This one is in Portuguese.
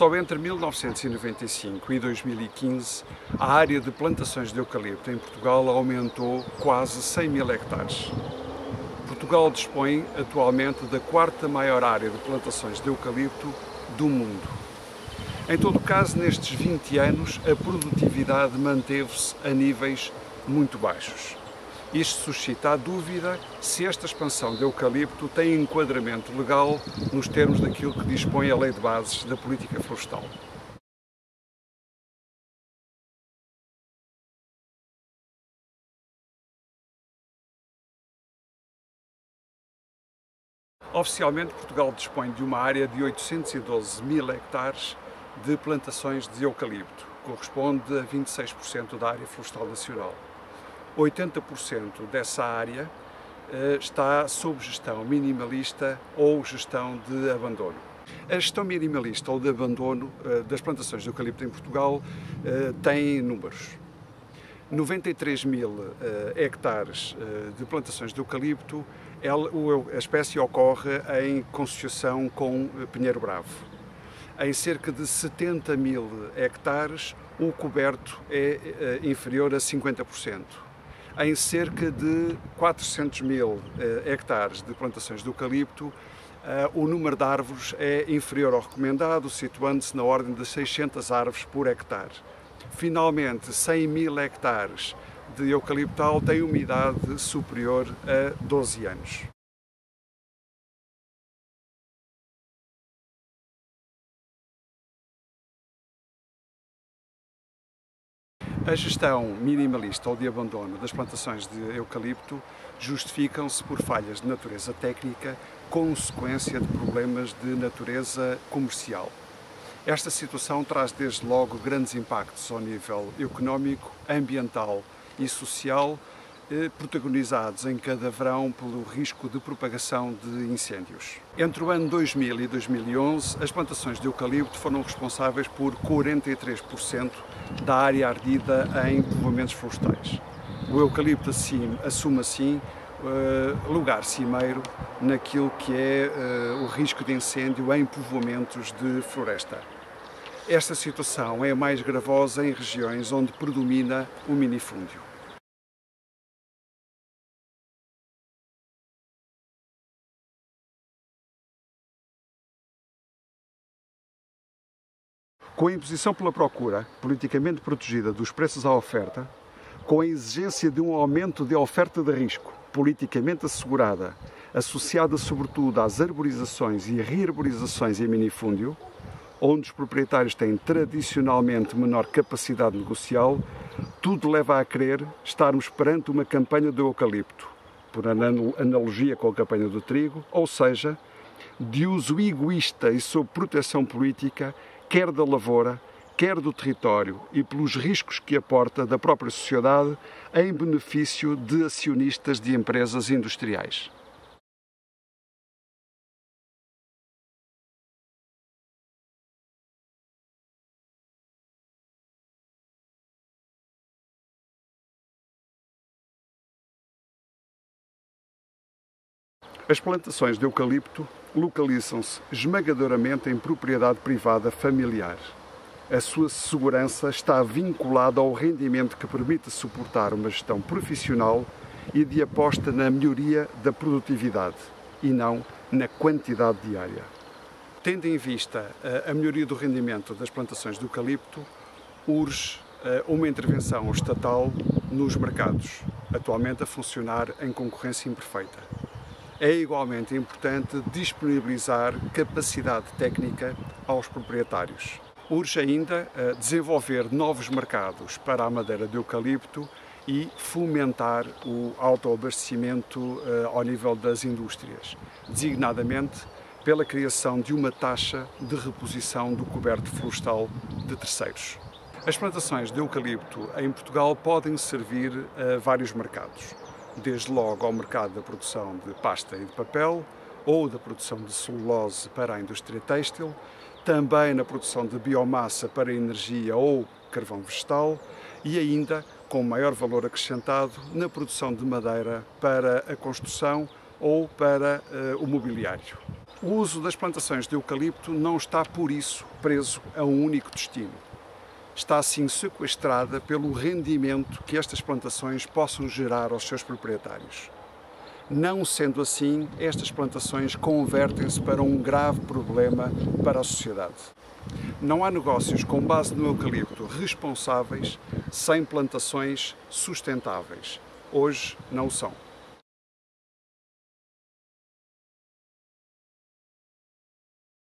Só entre 1995 e 2015, a área de plantações de eucalipto em Portugal aumentou quase 100 mil hectares. Portugal dispõe atualmente da quarta maior área de plantações de eucalipto do mundo. Em todo caso, nestes 20 anos, a produtividade manteve-se a níveis muito baixos. Isto suscita a dúvida se esta expansão de eucalipto tem enquadramento legal nos termos daquilo que dispõe a Lei de Bases da Política Florestal. Oficialmente, Portugal dispõe de uma área de 812 mil hectares de plantações de eucalipto, corresponde a 26% da área florestal nacional. 80% dessa área eh, está sob gestão minimalista ou gestão de abandono. A gestão minimalista ou de abandono eh, das plantações de eucalipto em Portugal eh, tem números. 93 mil hectares de plantações de eucalipto a espécie ocorre em concessão com Pinheiro Bravo. Em cerca de 70 mil hectares, o coberto é inferior a 50%. Em cerca de 400 mil eh, hectares de plantações de eucalipto, eh, o número de árvores é inferior ao recomendado, situando-se na ordem de 600 árvores por hectare. Finalmente, 100 mil hectares de eucaliptal tem uma idade superior a 12 anos. A gestão minimalista ou de abandono das plantações de eucalipto justificam-se por falhas de natureza técnica, consequência de problemas de natureza comercial. Esta situação traz desde logo grandes impactos ao nível económico, ambiental e social, protagonizados em cada verão pelo risco de propagação de incêndios. Entre o ano 2000 e 2011, as plantações de eucalipto foram responsáveis por 43% da área ardida em povoamentos florestais. O eucalipto assume assim uh, lugar cimeiro naquilo que é uh, o risco de incêndio em povoamentos de floresta. Esta situação é mais gravosa em regiões onde predomina o minifúndio. Com a imposição pela procura, politicamente protegida, dos preços à oferta, com a exigência de um aumento de oferta de risco, politicamente assegurada, associada sobretudo às arborizações e rearborizações em minifúndio, onde os proprietários têm tradicionalmente menor capacidade negocial, tudo leva a crer estarmos perante uma campanha do eucalipto, por analogia com a campanha do trigo, ou seja, de uso egoísta e sob proteção política quer da lavoura, quer do território e pelos riscos que aporta da própria sociedade em benefício de acionistas de empresas industriais. As plantações de eucalipto localizam-se esmagadoramente em propriedade privada familiar. A sua segurança está vinculada ao rendimento que permite suportar uma gestão profissional e de aposta na melhoria da produtividade e não na quantidade diária. Tendo em vista eh, a melhoria do rendimento das plantações de eucalipto, urge eh, uma intervenção estatal nos mercados, atualmente a funcionar em concorrência imperfeita é igualmente importante disponibilizar capacidade técnica aos proprietários. Urge ainda desenvolver novos mercados para a madeira de eucalipto e fomentar o autoabastecimento eh, ao nível das indústrias, designadamente pela criação de uma taxa de reposição do coberto florestal de terceiros. As plantações de eucalipto em Portugal podem servir a vários mercados desde logo ao mercado da produção de pasta e de papel ou da produção de celulose para a indústria têxtil, também na produção de biomassa para energia ou carvão vegetal e ainda com maior valor acrescentado na produção de madeira para a construção ou para uh, o mobiliário. O uso das plantações de eucalipto não está, por isso, preso a um único destino. Está, assim, sequestrada pelo rendimento que estas plantações possam gerar aos seus proprietários. Não sendo assim, estas plantações convertem-se para um grave problema para a sociedade. Não há negócios com base no eucalipto responsáveis sem plantações sustentáveis. Hoje não são.